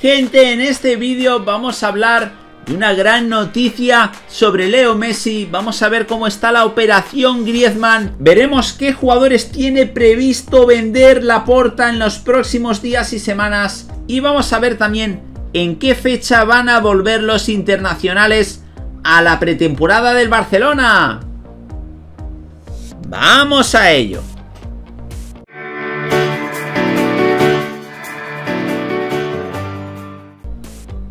Gente, en este vídeo vamos a hablar de una gran noticia sobre Leo Messi. Vamos a ver cómo está la operación Griezmann. Veremos qué jugadores tiene previsto vender la porta en los próximos días y semanas. Y vamos a ver también en qué fecha van a volver los internacionales a la pretemporada del Barcelona. Vamos a ello.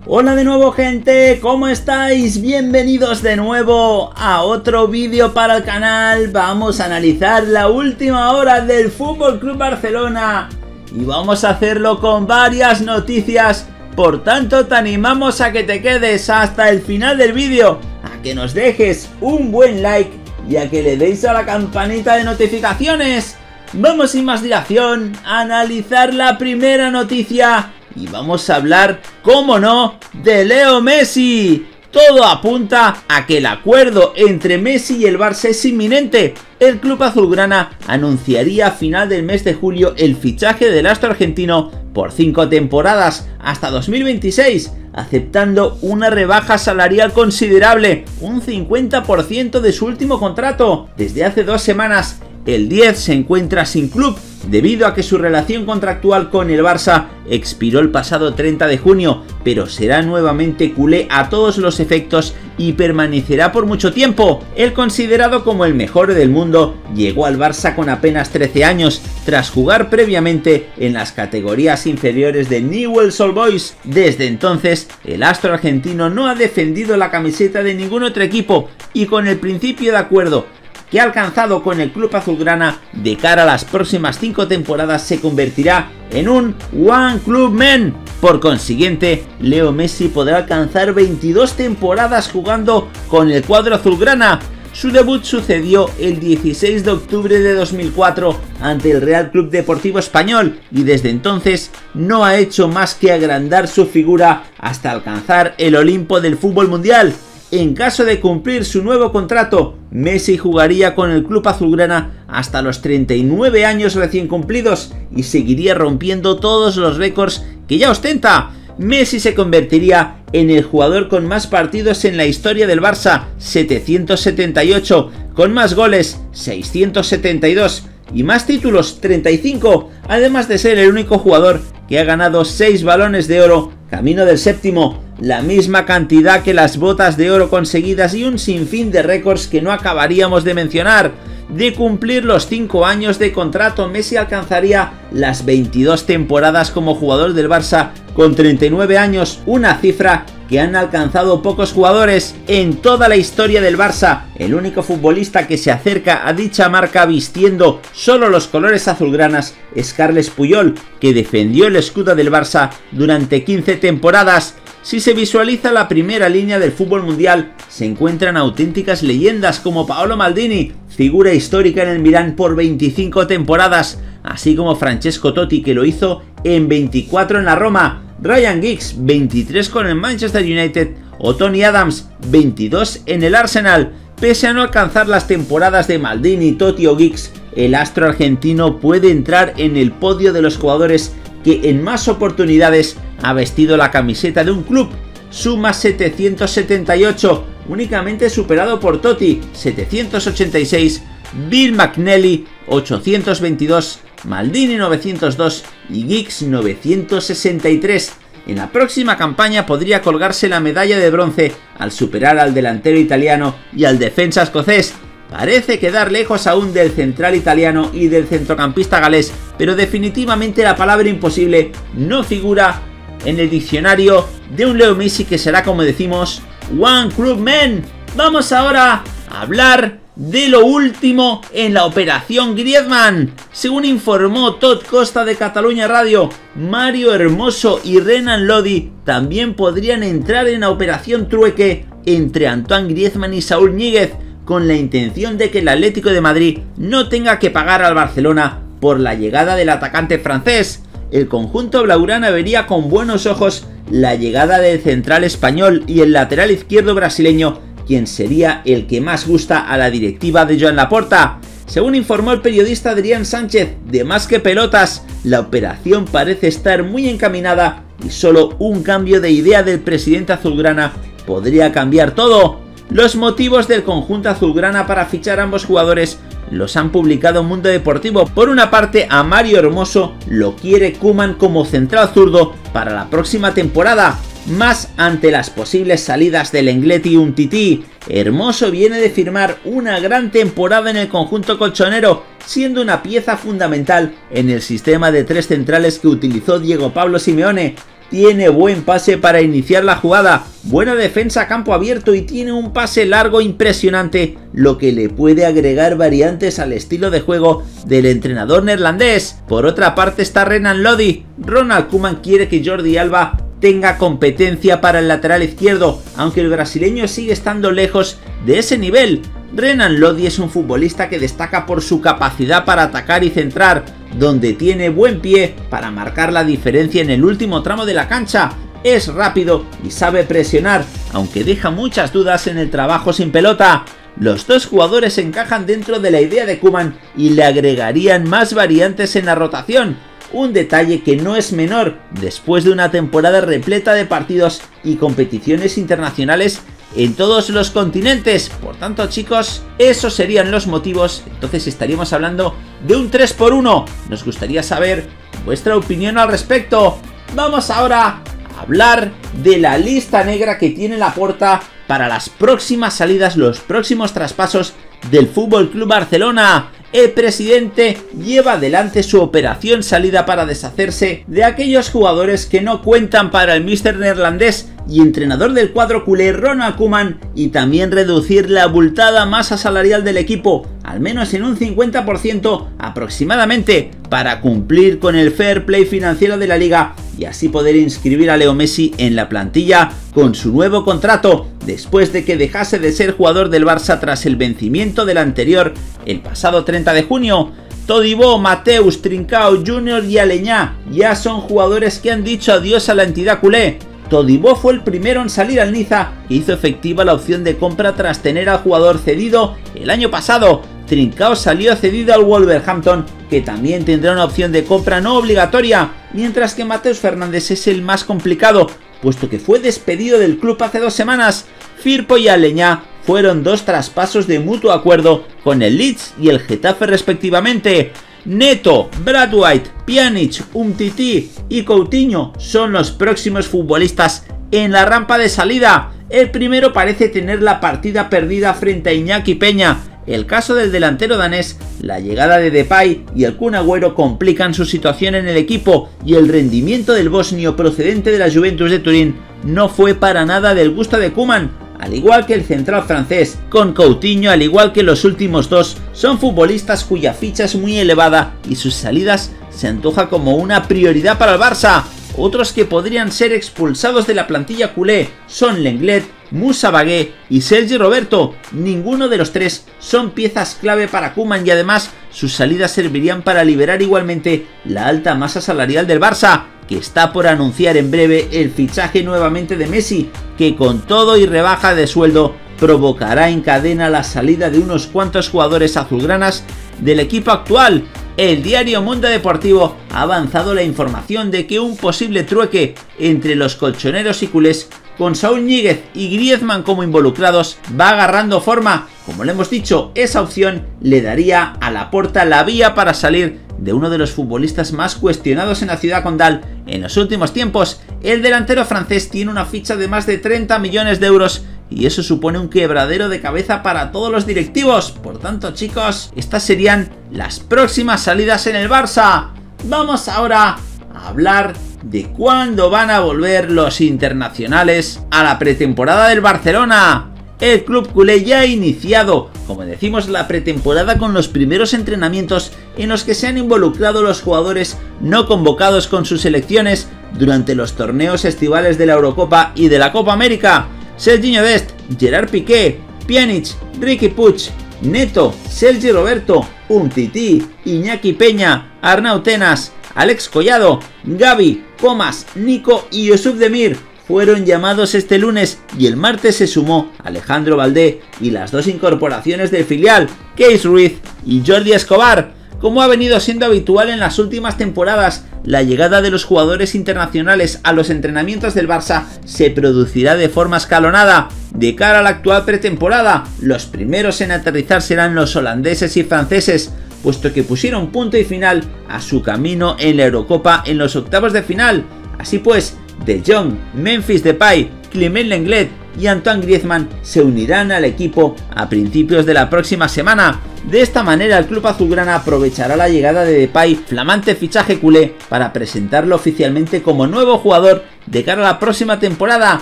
Hola de nuevo gente, ¿cómo estáis? Bienvenidos de nuevo a otro vídeo para el canal. Vamos a analizar la última hora del Fútbol Club Barcelona y vamos a hacerlo con varias noticias. Por tanto, te animamos a que te quedes hasta el final del vídeo, a que nos dejes un buen like y a que le deis a la campanita de notificaciones. Vamos sin más dilación a analizar la primera noticia y vamos a hablar, como no, de Leo Messi. Todo apunta a que el acuerdo entre Messi y el Barça es inminente. El club azulgrana anunciaría a final del mes de julio el fichaje del astro argentino por 5 temporadas hasta 2026, aceptando una rebaja salarial considerable, un 50% de su último contrato. Desde hace dos semanas, el 10 se encuentra sin club debido a que su relación contractual con el Barça expiró el pasado 30 de junio, pero será nuevamente culé a todos los efectos y permanecerá por mucho tiempo. El considerado como el mejor del mundo llegó al Barça con apenas 13 años, tras jugar previamente en las categorías inferiores de Newell's Old Boys. Desde entonces, el astro argentino no ha defendido la camiseta de ningún otro equipo y con el principio de acuerdo que ha alcanzado con el club azulgrana de cara a las próximas 5 temporadas se convertirá en un One Club Men. Por consiguiente, Leo Messi podrá alcanzar 22 temporadas jugando con el cuadro azulgrana. Su debut sucedió el 16 de octubre de 2004 ante el Real Club Deportivo Español y desde entonces no ha hecho más que agrandar su figura hasta alcanzar el Olimpo del fútbol mundial. En caso de cumplir su nuevo contrato, Messi jugaría con el club azulgrana hasta los 39 años recién cumplidos y seguiría rompiendo todos los récords que ya ostenta. Messi se convertiría en el jugador con más partidos en la historia del Barça, 778, con más goles, 672, y más títulos, 35, además de ser el único jugador que ha ganado 6 balones de oro, camino del séptimo, la misma cantidad que las botas de oro conseguidas y un sinfín de récords que no acabaríamos de mencionar. De cumplir los 5 años de contrato, Messi alcanzaría las 22 temporadas como jugador del Barça con 39 años, una cifra que han alcanzado pocos jugadores en toda la historia del Barça. El único futbolista que se acerca a dicha marca vistiendo solo los colores azulgranas es Carles Puyol, que defendió el escudo del Barça durante 15 temporadas. Si se visualiza la primera línea del fútbol mundial, se encuentran auténticas leyendas como Paolo Maldini, figura histórica en el Milán por 25 temporadas, así como Francesco Totti que lo hizo en 24 en la Roma, Ryan Giggs 23 con el Manchester United o Tony Adams 22 en el Arsenal. Pese a no alcanzar las temporadas de Maldini, Totti o Giggs, el astro argentino puede entrar en el podio de los jugadores que en más oportunidades ha vestido la camiseta de un club. Suma 778, únicamente superado por Totti, 786, Bill McNally, 822, Maldini 902 y Giggs 963. En la próxima campaña podría colgarse la medalla de bronce al superar al delantero italiano y al defensa escocés. Parece quedar lejos aún del central italiano y del centrocampista galés, pero definitivamente la palabra imposible no figura en el diccionario de un Leo Messi que será, como decimos, One Club Man. Vamos ahora a hablar de lo último en la operación Griezmann. Según informó Todd Costa de Cataluña Radio, Mario Hermoso y Renan Lodi también podrían entrar en la operación trueque entre Antoine Griezmann y Saúl Ñíguez con la intención de que el Atlético de Madrid no tenga que pagar al Barcelona por la llegada del atacante francés el conjunto blaugrana vería con buenos ojos la llegada del central español y el lateral izquierdo brasileño, quien sería el que más gusta a la directiva de Joan Laporta. Según informó el periodista Adrián Sánchez, de más que pelotas, la operación parece estar muy encaminada y solo un cambio de idea del presidente azulgrana podría cambiar todo. Los motivos del conjunto azulgrana para fichar a ambos jugadores los han publicado Mundo Deportivo. Por una parte, a Mario Hermoso lo quiere Kuman como central zurdo para la próxima temporada, más ante las posibles salidas del Engleti y Tití. Hermoso viene de firmar una gran temporada en el conjunto colchonero, siendo una pieza fundamental en el sistema de tres centrales que utilizó Diego Pablo Simeone. Tiene buen pase para iniciar la jugada, buena defensa a campo abierto y tiene un pase largo impresionante, lo que le puede agregar variantes al estilo de juego del entrenador neerlandés. Por otra parte está Renan Lodi. Ronald Koeman quiere que Jordi Alba tenga competencia para el lateral izquierdo, aunque el brasileño sigue estando lejos de ese nivel. Renan Lodi es un futbolista que destaca por su capacidad para atacar y centrar, donde tiene buen pie para marcar la diferencia en el último tramo de la cancha. Es rápido y sabe presionar, aunque deja muchas dudas en el trabajo sin pelota. Los dos jugadores encajan dentro de la idea de Kuman y le agregarían más variantes en la rotación, un detalle que no es menor después de una temporada repleta de partidos y competiciones internacionales en todos los continentes. Por tanto, chicos, esos serían los motivos. Entonces estaríamos hablando de un 3x1. Nos gustaría saber vuestra opinión al respecto. Vamos ahora a hablar de la lista negra que tiene la porta para las próximas salidas, los próximos traspasos del Fútbol Club Barcelona el presidente lleva adelante su operación salida para deshacerse de aquellos jugadores que no cuentan para el Mister neerlandés y entrenador del cuadro culé Ronald Koeman y también reducir la abultada masa salarial del equipo, al menos en un 50% aproximadamente, para cumplir con el fair play financiero de la liga y así poder inscribir a Leo Messi en la plantilla con su nuevo contrato, después de que dejase de ser jugador del Barça tras el vencimiento del anterior el pasado 30 de junio. Todibo, Mateus, Trincao, Junior y Aleñá ya son jugadores que han dicho adiós a la entidad culé. Todibo fue el primero en salir al Niza e hizo efectiva la opción de compra tras tener al jugador cedido el año pasado. Trincao salió cedido al Wolverhampton, que también tendrá una opción de compra no obligatoria, mientras que Mateus Fernández es el más complicado, puesto que fue despedido del club hace dos semanas. Firpo y Aleñá fueron dos traspasos de mutuo acuerdo con el Leeds y el Getafe respectivamente. Neto, Brad White, Pjanic, Umtiti y Coutinho son los próximos futbolistas en la rampa de salida. El primero parece tener la partida perdida frente a Iñaki Peña. El caso del delantero danés, la llegada de Depay y el Kun Agüero complican su situación en el equipo y el rendimiento del bosnio procedente de la Juventus de Turín no fue para nada del gusto de Kuman, al igual que el central francés, con Coutinho, al igual que los últimos dos, son futbolistas cuya ficha es muy elevada y sus salidas se antoja como una prioridad para el Barça. Otros que podrían ser expulsados de la plantilla culé son Lenglet, Musa Bagué y Sergi Roberto. Ninguno de los tres son piezas clave para Kuman y además sus salidas servirían para liberar igualmente la alta masa salarial del Barça, que está por anunciar en breve el fichaje nuevamente de Messi, que con todo y rebaja de sueldo provocará en cadena la salida de unos cuantos jugadores azulgranas del equipo actual. El diario Mundo Deportivo ha avanzado la información de que un posible trueque entre los colchoneros y culés con Saúl Níguez y Griezmann como involucrados va agarrando forma. Como le hemos dicho, esa opción le daría a la porta la vía para salir de uno de los futbolistas más cuestionados en la ciudad condal en los últimos tiempos. El delantero francés tiene una ficha de más de 30 millones de euros y eso supone un quebradero de cabeza para todos los directivos. Por tanto, chicos, estas serían las próximas salidas en el Barça. Vamos ahora a hablar de cuándo van a volver los internacionales a la pretemporada del Barcelona. El club culé ya ha iniciado, como decimos, la pretemporada con los primeros entrenamientos en los que se han involucrado los jugadores no convocados con sus selecciones durante los torneos estivales de la Eurocopa y de la Copa América. Serginho Dest, Gerard Piqué, Pjanic, Ricky Puig, Neto, Sergi Roberto, Umtiti, Iñaki Peña, Arnau Tenas, Alex Collado, Gaby, Comas, Nico y Yusuf Demir fueron llamados este lunes y el martes se sumó Alejandro Valdé y las dos incorporaciones del filial, Case Ruiz y Jordi Escobar. Como ha venido siendo habitual en las últimas temporadas, la llegada de los jugadores internacionales a los entrenamientos del Barça se producirá de forma escalonada. De cara a la actual pretemporada, los primeros en aterrizar serán los holandeses y franceses, puesto que pusieron punto y final a su camino en la Eurocopa en los octavos de final. Así pues, De Jong, Memphis Depay, Clement Lenglet y Antoine Griezmann se unirán al equipo a principios de la próxima semana. De esta manera el club azulgrana aprovechará la llegada de Depay, flamante fichaje culé, para presentarlo oficialmente como nuevo jugador de cara a la próxima temporada.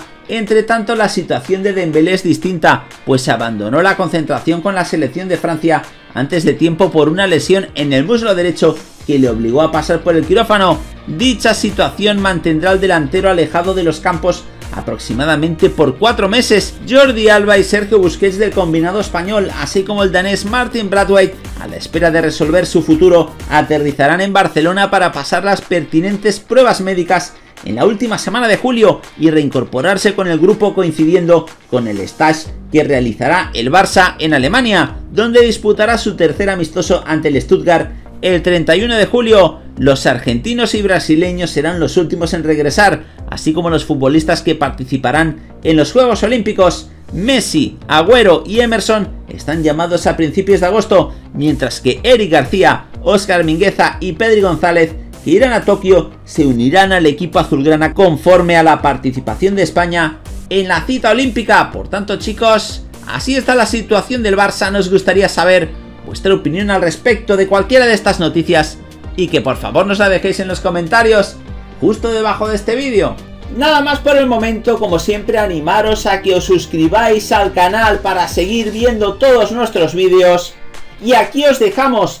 Entre tanto la situación de Dembélé es distinta, pues se abandonó la concentración con la selección de Francia antes de tiempo por una lesión en el muslo derecho que le obligó a pasar por el quirófano. Dicha situación mantendrá al delantero alejado de los campos aproximadamente por cuatro meses. Jordi Alba y Sergio Busquets del combinado español, así como el danés Martin Bradway, a la espera de resolver su futuro, aterrizarán en Barcelona para pasar las pertinentes pruebas médicas en la última semana de julio y reincorporarse con el grupo coincidiendo con el stage que realizará el Barça en Alemania, donde disputará su tercer amistoso ante el Stuttgart el 31 de julio. Los argentinos y brasileños serán los últimos en regresar, así como los futbolistas que participarán en los Juegos Olímpicos. Messi, Agüero y Emerson están llamados a principios de agosto, mientras que Eric García, Oscar Mingueza y Pedri González que irán a Tokio se unirán al equipo azulgrana conforme a la participación de España en la cita olímpica. Por tanto, chicos, así está la situación del Barça. Nos gustaría saber vuestra opinión al respecto de cualquiera de estas noticias y que por favor nos la dejéis en los comentarios justo debajo de este vídeo. Nada más por el momento, como siempre animaros a que os suscribáis al canal para seguir viendo todos nuestros vídeos. Y aquí os dejamos